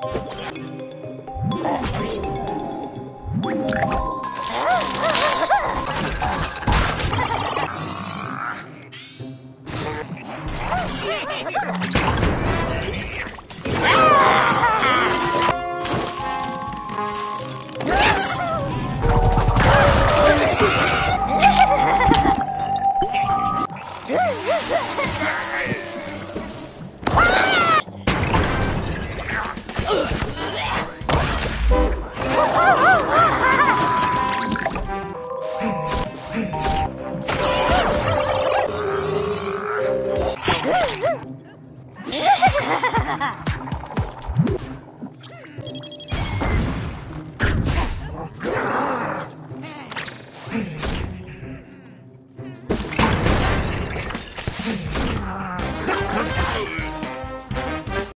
Ha ha ha! Hmm.